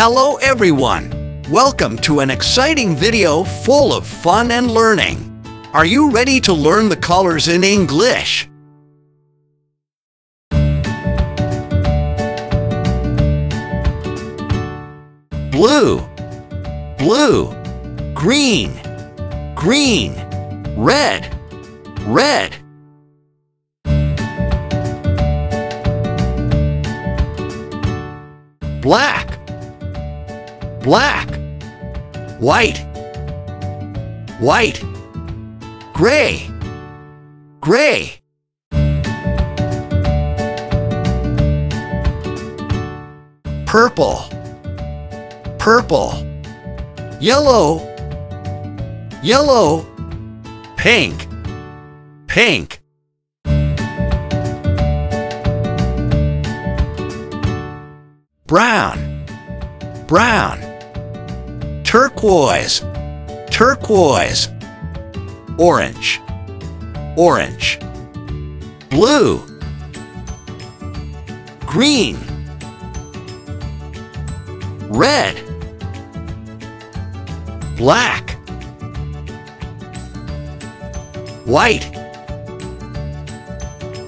Hello everyone! Welcome to an exciting video full of fun and learning. Are you ready to learn the colors in English? Blue, blue, green, green, red, red. Black, black, white, white, gray, gray. Purple, purple, yellow, yellow, pink, pink. Brown, brown, turquoise, turquoise, orange, orange, blue, green, red, black, white,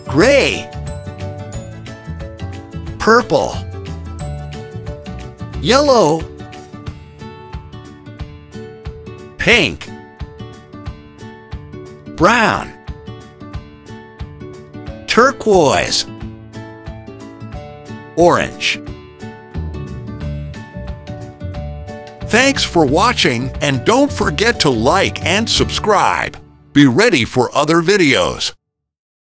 gray, purple, yellow, pink, brown, turquoise, orange. Thanks for watching and don't forget to like and subscribe. Be ready for other videos.